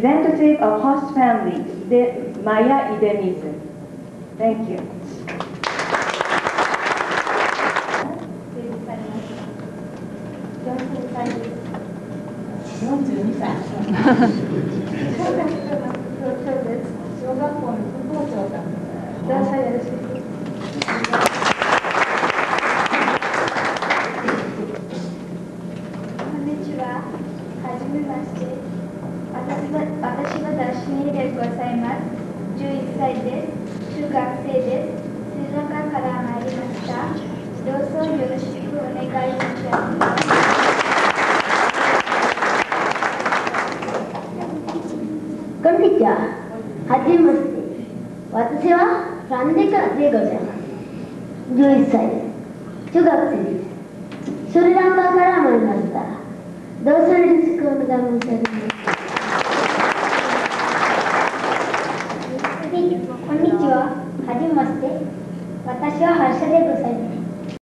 representative of host family, Ide, Maya Idemise. Thank you. 42歳。2でございます。11歳です。中学生です。静岡から参りました。どうぞよろしくお願いいたします。こんにちは。はじめまして。私はサンデカでございます。11歳です。中学生です。スリランカから参りました。どうぞよろしくお願いいたします。私は発射でございます。